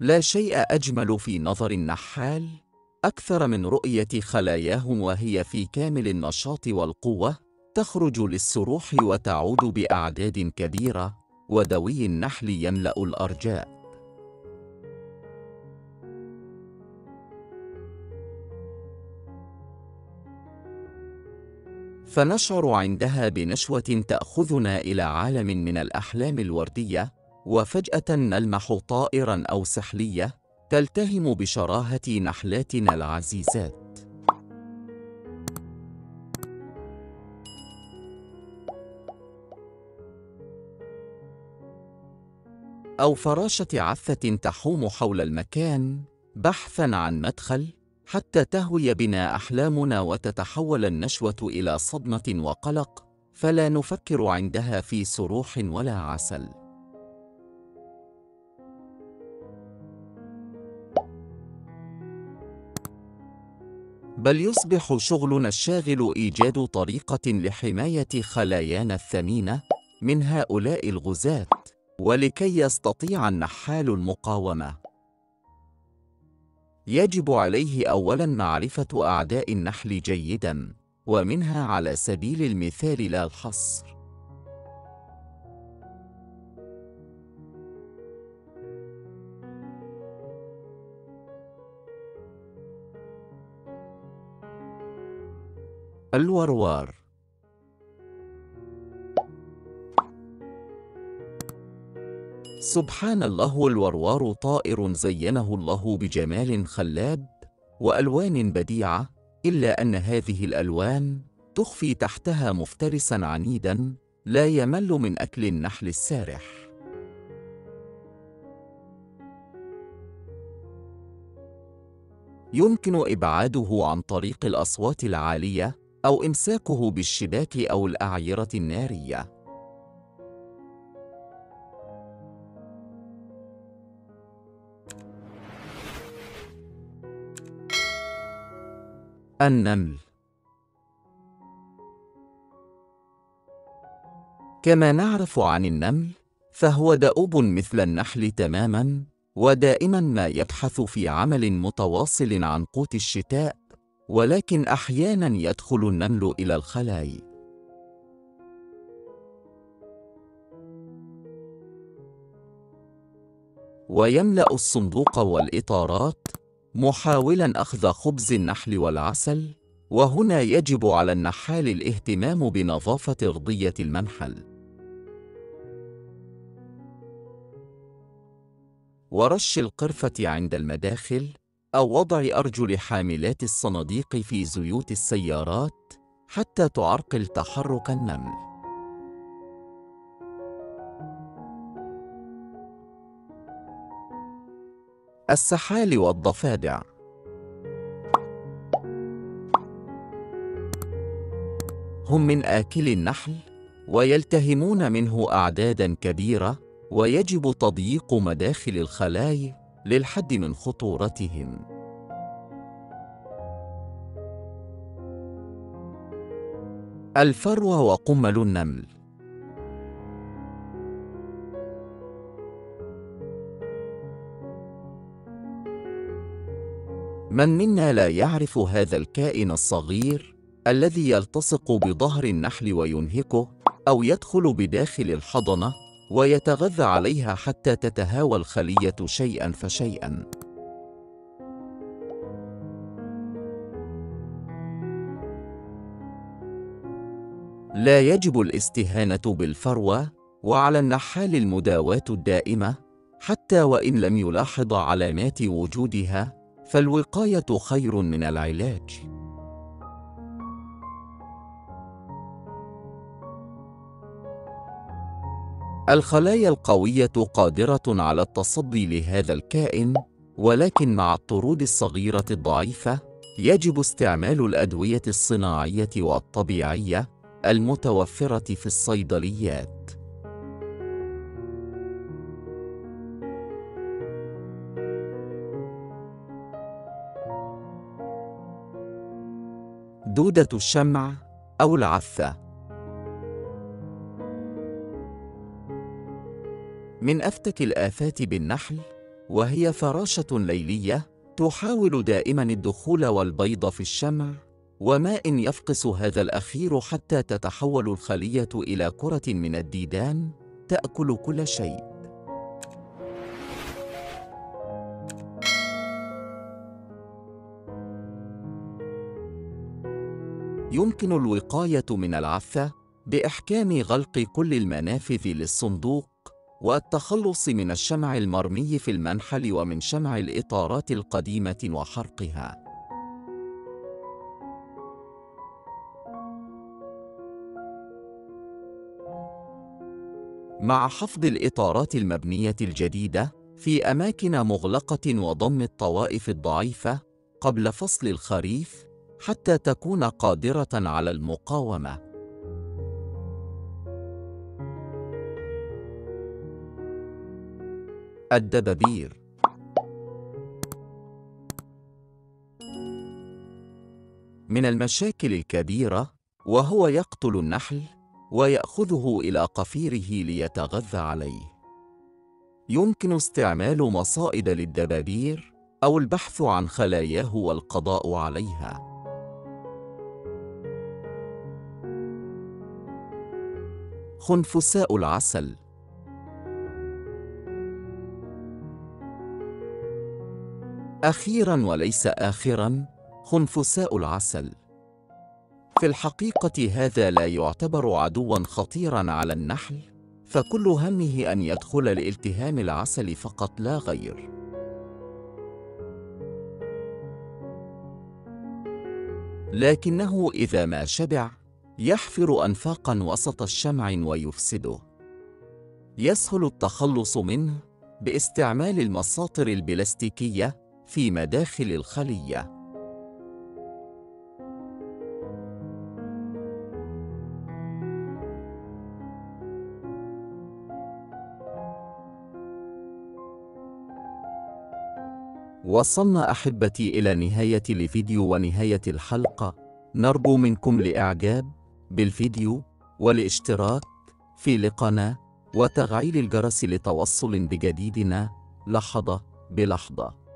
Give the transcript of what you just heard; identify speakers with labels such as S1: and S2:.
S1: لا شيء أجمل في نظر النحال أكثر من رؤية خلاياه وهي في كامل النشاط والقوة تخرج للسروح وتعود بأعداد كبيرة ودوي النحل يملأ الأرجاء. فنشعر عندها بنشوة تأخذنا إلى عالم من الأحلام الوردية وفجأة نلمح طائرا أو سحلية تلتهم بشراهة نحلاتنا العزيزات. أو فراشة عثة تحوم حول المكان بحثا عن مدخل حتى تهوي بنا أحلامنا وتتحول النشوة إلى صدمة وقلق فلا نفكر عندها في سروح ولا عسل. بل يصبح شغلنا الشاغل إيجاد طريقة لحماية خلايانا الثمينة من هؤلاء الغزاة ولكي يستطيع النحال المقاومة. يجب عليه اولا معرفة أعداء النحل جيدا ومنها على سبيل المثال لا الحصر. الوروار. سبحان الله الوروار طائر زينه الله بجمال خلاب وألوان بديعة إلا أن هذه الألوان تخفي تحتها مفترسا عنيدا لا يمل من أكل النحل السارح. يمكن إبعاده عن طريق الأصوات العالية أو إمساكه بالشباك أو الأعيرة النارية. النمل كما نعرف عن النمل فهو دؤوب مثل النحل تماما ودائما ما يبحث في عمل متواصل عن قوت الشتاء ولكن أحيانا يدخل النمل إلى الخلاء ويملأ الصندوق والإطارات محاولا أخذ خبز النحل والعسل وهنا يجب على النحال الاهتمام بنظافة أرضية المنحل. ورش القرفة عند المداخل أو وضع أرجل حاملات الصناديق في زيوت السيارات حتى تعرقل تحرك النمل. السحال والضفادع هم من آكل النحل ويلتهمون منه أعدادا كبيرة ويجب تضييق مداخل الخلايا للحد من خطورتهم. الفرو وقمل النمل. من منا لا يعرف هذا الكائن الصغير الذي يلتصق بظهر النحل وينهكه أو يدخل بداخل الحضنة؟ ويتغذى عليها حتى تتهاوى الخلية شيئا فشيئا. لا يجب الاستهانة بالفروة وعلى النحال المداواة الدائمة حتى وإن لم يلاحظ علامات وجودها فالوقاية خير من العلاج. الخلايا القوية قادرة على التصدي لهذا الكائن ولكن مع الطرود الصغيرة الضعيفة يجب استعمال الأدوية الصناعية والطبيعية المتوفرة في الصيدليات. دودة الشمع أو العثه من افتك الآفات بالنحل وهي فراشة ليلية تحاول دائما الدخول والبيض في الشمع وما إن يفقس هذا الأخير حتى تتحول الخلية إلى كرة من الديدان تأكل كل شيء. يمكن الوقاية من العفة بإحكام غلق كل المنافذ للصندوق والتخلص من الشمع المرمي في المنحل ومن شمع الإطارات القديمة وحرقها. مع حفظ الإطارات المبنية الجديدة في أماكن مغلقة وضم الطوائف الضعيفة قبل فصل الخريف حتى تكون قادرة على المقاومة. الدبابير من المشاكل الكبيرة وهو يقتل النحل ويأخذه إلى قفيره ليتغذى عليه. يمكن استعمال مصائد للدبابير أو البحث عن خلاياه والقضاء عليها. خنفساء العسل أخيرا وليس آخرا خنفساء العسل. في الحقيقة هذا لا يعتبر عدوا خطيرا على النحل فكل همه أن يدخل لالتهام العسل فقط لا غير. لكنه إذا ما شبع يحفر أنفاقا وسط الشمع ويفسده. يسهل التخلص منه باستعمال المساطر البلاستيكية في مداخل الخلية. وصلنا أحبتي إلى نهاية الفيديو ونهاية الحلقة. نرجو منكم الإعجاب بالفيديو والاشتراك في القناه وتفعيل الجرس لتوصل بجديدنا لحظة بلحظة.